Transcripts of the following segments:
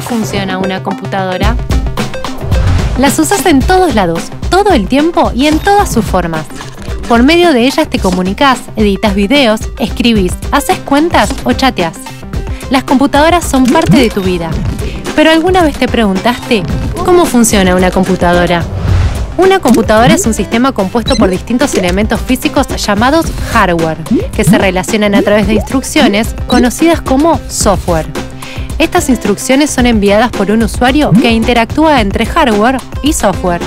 ¿Cómo funciona una computadora? Las usas en todos lados, todo el tiempo y en todas sus formas. Por medio de ellas te comunicas, editas videos, escribís, haces cuentas o chateas. Las computadoras son parte de tu vida. Pero alguna vez te preguntaste, ¿cómo funciona una computadora? Una computadora es un sistema compuesto por distintos elementos físicos llamados hardware, que se relacionan a través de instrucciones conocidas como software. Estas instrucciones son enviadas por un usuario que interactúa entre hardware y software.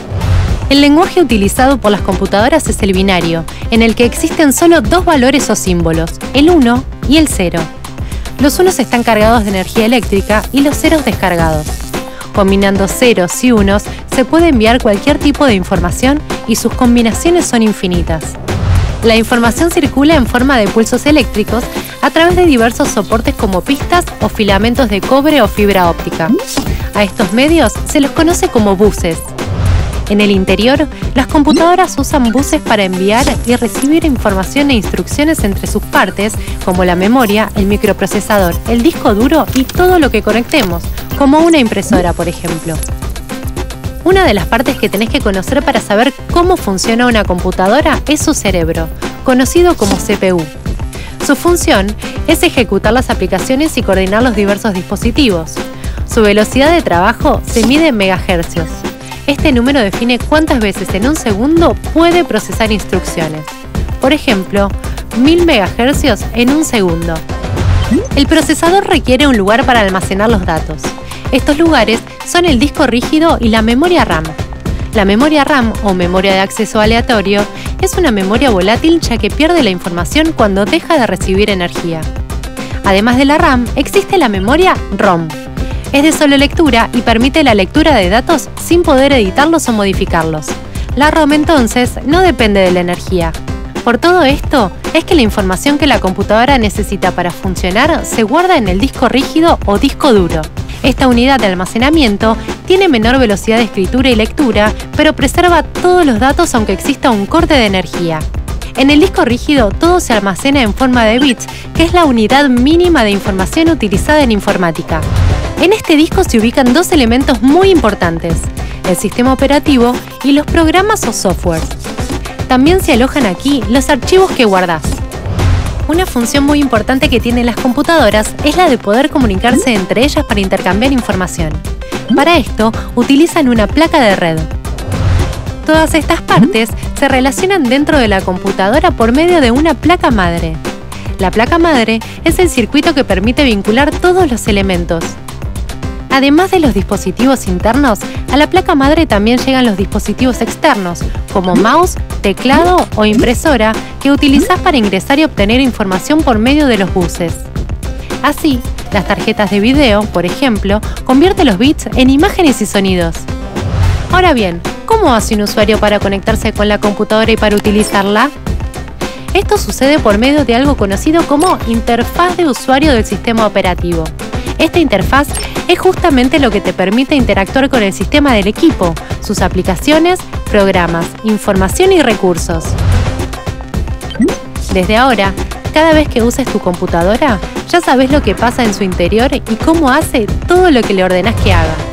El lenguaje utilizado por las computadoras es el binario, en el que existen solo dos valores o símbolos, el 1 y el 0. Los unos están cargados de energía eléctrica y los ceros descargados. Combinando ceros y unos se puede enviar cualquier tipo de información y sus combinaciones son infinitas. La información circula en forma de pulsos eléctricos a través de diversos soportes como pistas o filamentos de cobre o fibra óptica. A estos medios se los conoce como buses. En el interior, las computadoras usan buses para enviar y recibir información e instrucciones entre sus partes, como la memoria, el microprocesador, el disco duro y todo lo que conectemos, como una impresora, por ejemplo. Una de las partes que tenés que conocer para saber cómo funciona una computadora es su cerebro, conocido como CPU. Su función es ejecutar las aplicaciones y coordinar los diversos dispositivos. Su velocidad de trabajo se mide en megahercios. Este número define cuántas veces en un segundo puede procesar instrucciones. Por ejemplo, 1000 MHz en un segundo. El procesador requiere un lugar para almacenar los datos. Estos lugares son el disco rígido y la memoria RAM. La memoria RAM o memoria de acceso aleatorio es una memoria volátil ya que pierde la información cuando deja de recibir energía. Además de la RAM, existe la memoria ROM. Es de solo lectura y permite la lectura de datos sin poder editarlos o modificarlos. La ROM entonces no depende de la energía. Por todo esto, es que la información que la computadora necesita para funcionar se guarda en el disco rígido o disco duro. Esta unidad de almacenamiento tiene menor velocidad de escritura y lectura, pero preserva todos los datos aunque exista un corte de energía. En el disco rígido todo se almacena en forma de bits, que es la unidad mínima de información utilizada en informática. En este disco se ubican dos elementos muy importantes, el sistema operativo y los programas o software. También se alojan aquí los archivos que guardas. Una función muy importante que tienen las computadoras es la de poder comunicarse entre ellas para intercambiar información. Para esto, utilizan una placa de red. Todas estas partes se relacionan dentro de la computadora por medio de una placa madre. La placa madre es el circuito que permite vincular todos los elementos. Además de los dispositivos internos, a la placa madre también llegan los dispositivos externos, como mouse, teclado o impresora, que utilizás para ingresar y obtener información por medio de los buses. Así, las tarjetas de video, por ejemplo, convierte los bits en imágenes y sonidos. Ahora bien, ¿cómo hace un usuario para conectarse con la computadora y para utilizarla? Esto sucede por medio de algo conocido como interfaz de usuario del sistema operativo. Esta interfaz es justamente lo que te permite interactuar con el sistema del equipo, sus aplicaciones, programas, información y recursos. Desde ahora, cada vez que uses tu computadora, ya sabes lo que pasa en su interior y cómo hace todo lo que le ordenas que haga.